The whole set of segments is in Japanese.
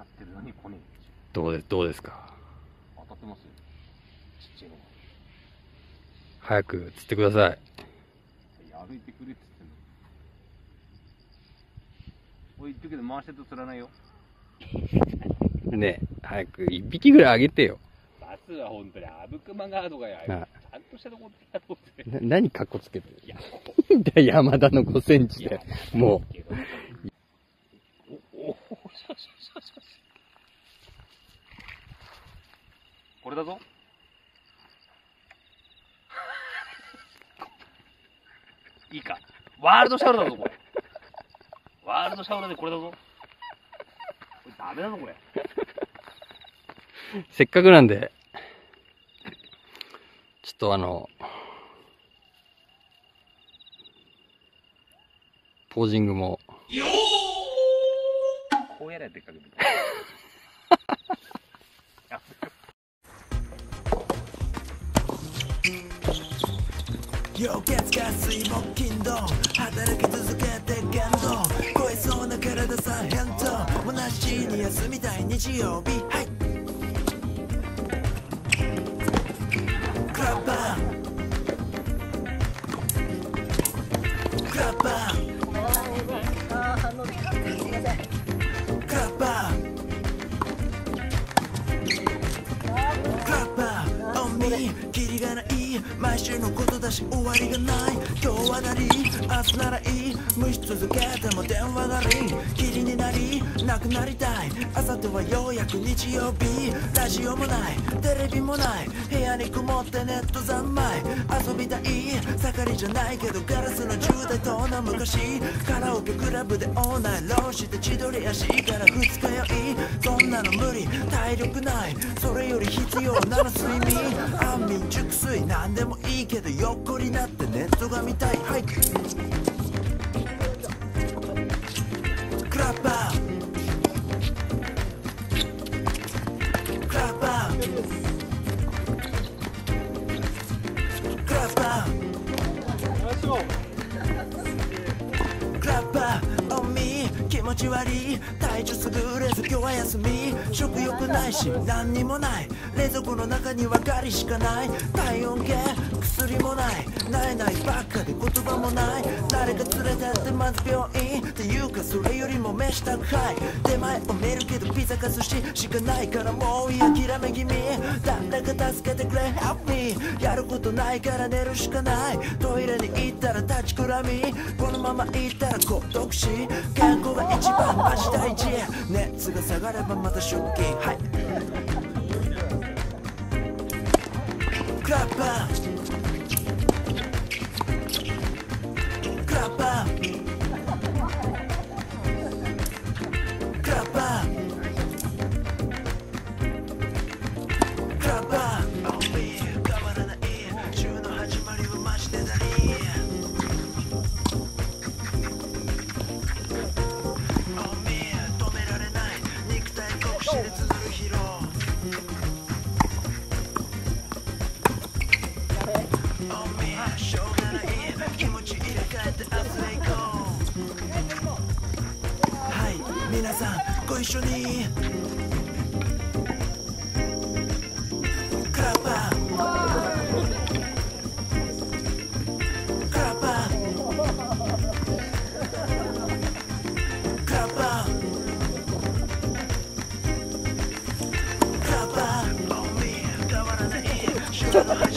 当たってるのに来ねえどうでどうですか？当たってますよ。ちっちゃいの。早く釣ってください。いや歩いてくれって言ってんの。おい言ってるけど回してると釣らないよ。ねえ早く一匹ぐらいあげてよ。バスは本当にアブクマガードがや。はいちゃんとしたとこでやろうって。な何カッコつけてる？いやで山田の5センチで。もけど。おおこれだぞ。いいか。ワールドシャウラだぞこれ。ワールドシャウラでこれだぞ。これダメだぞこれ。せっかくなんでちょっとあのポージングもこうやれでっかく見陽月火水木金土働き続けて剣道超えそうな体さ変動同じに休みたい日曜日。はい。クラッパー。クラッパー。ー on me キリがない。毎週のことだし終わりがない。今日はなり明日ならいい。無視続けても電話なり霧になりなくなりたい。明後日はようやく日曜日。ラジオもない。テレビもない。部屋に曇ってネット三昧遊びたい盛りじゃないけどガラスの10代とな昔カラオケクラブでオンライ。ンローして千鳥足から二日酔いそんなの無理体力ないそれより必要なの睡眠安眠熟睡なんでもいいけど横になってネットが見たい。はい。持ち悪い。体調優れず今日は休み。食欲ないし何にもない。冷蔵庫の中にはガリしかない。体温計薬もないないないばっかで言葉もない誰か連れてってまず病院っていうかそれよりも飯宅配手前を見るけどピザか寿司。しかないからもう諦め気味。誰か助けてくれ。Help me やることないから寝るしかない。トイレに行ったら立ちくらみこのまま行ったら孤独死健康が一番マジ大事熱が下がればまた出勤。はい。クラッパー。ク 저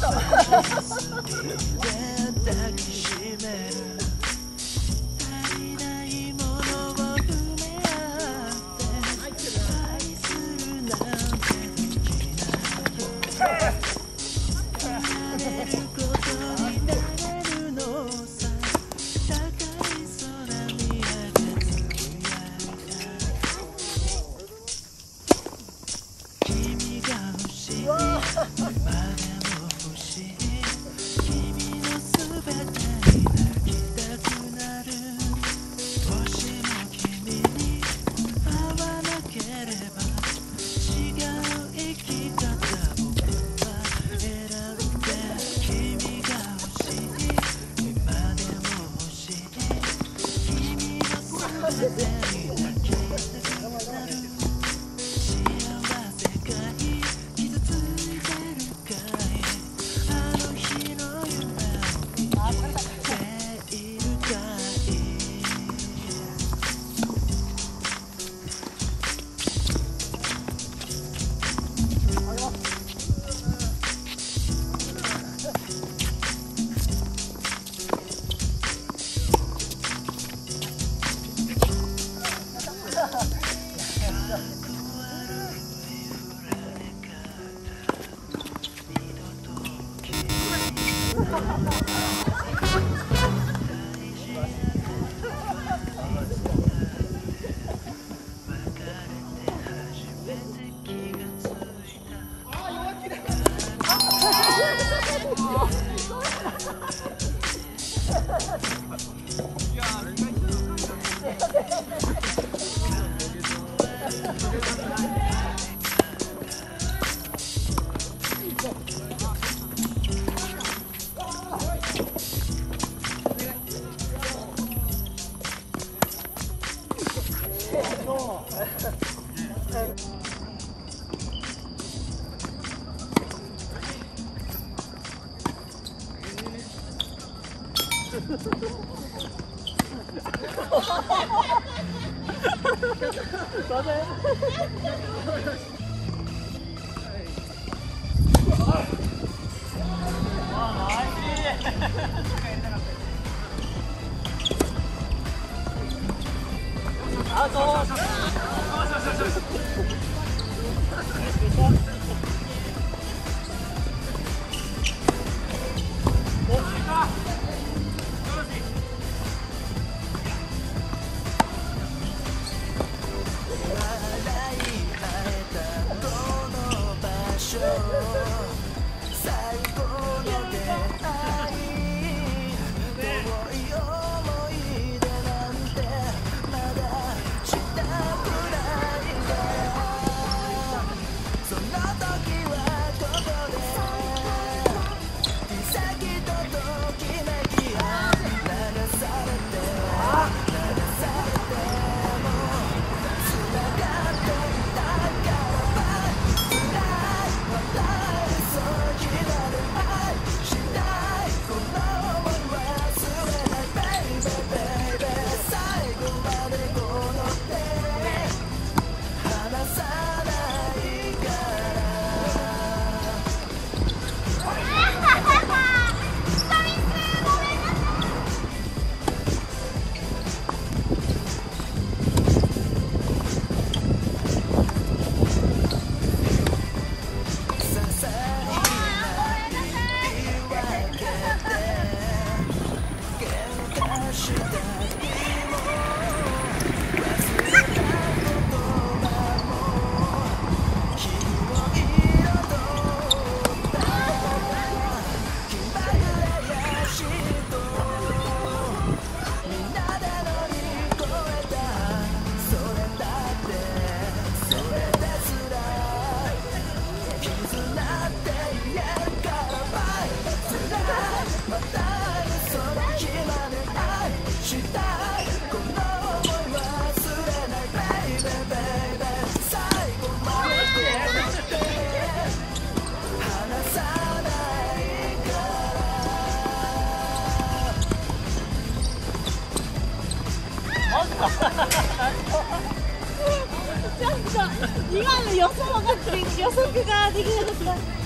と。最ちょっと今の予想が予測ができなかった。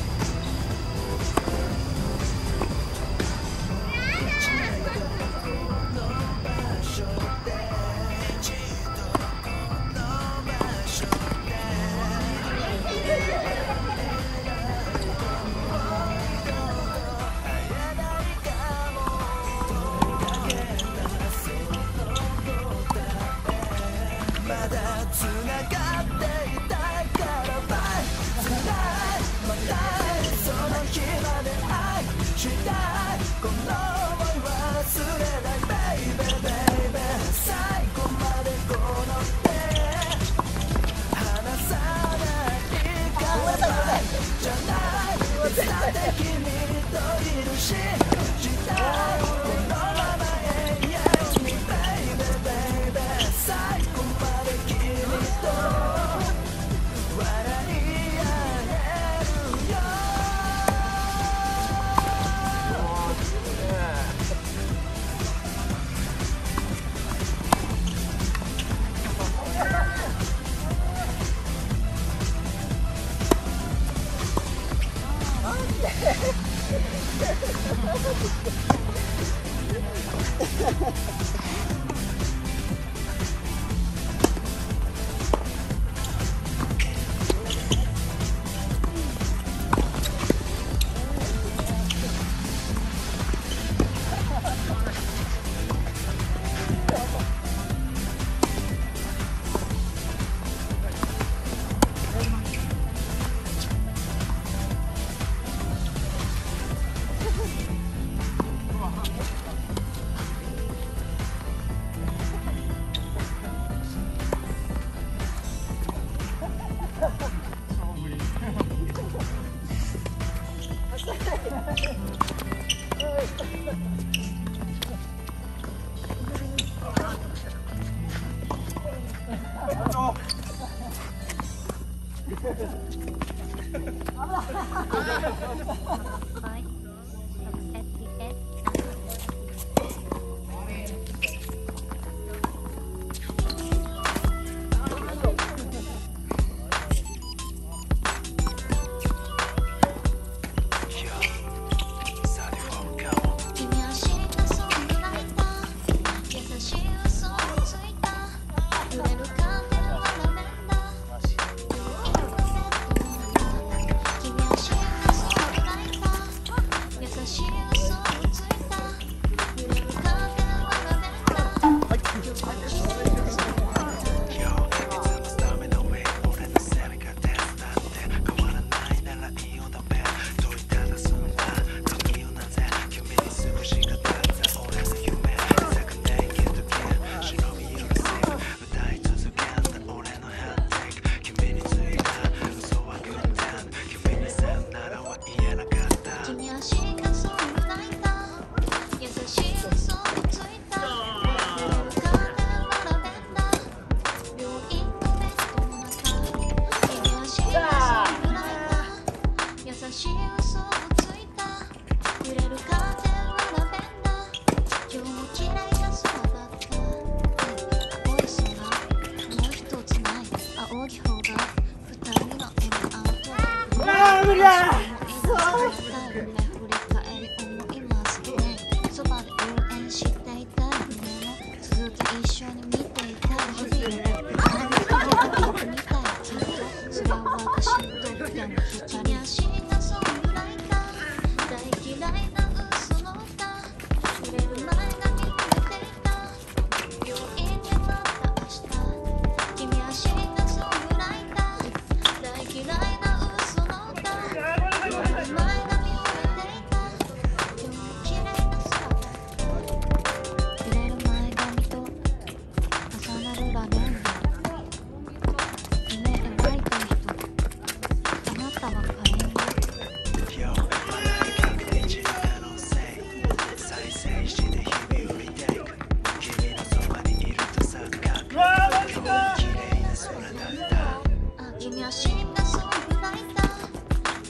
Yeah.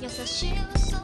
que assistindo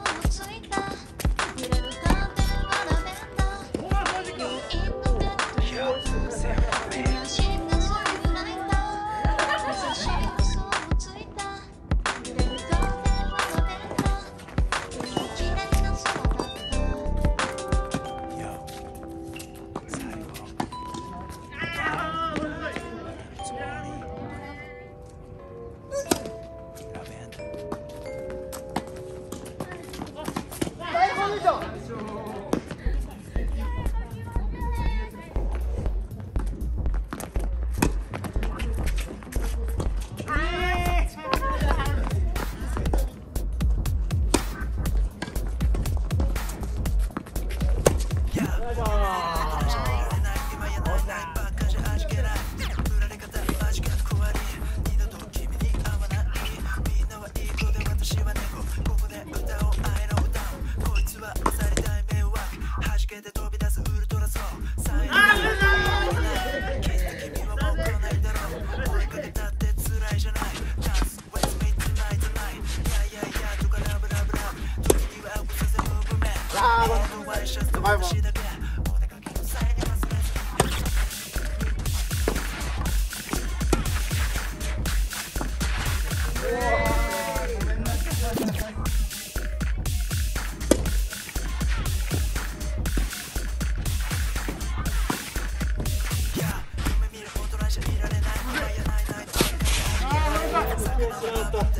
Santa.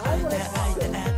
会いたい会いたい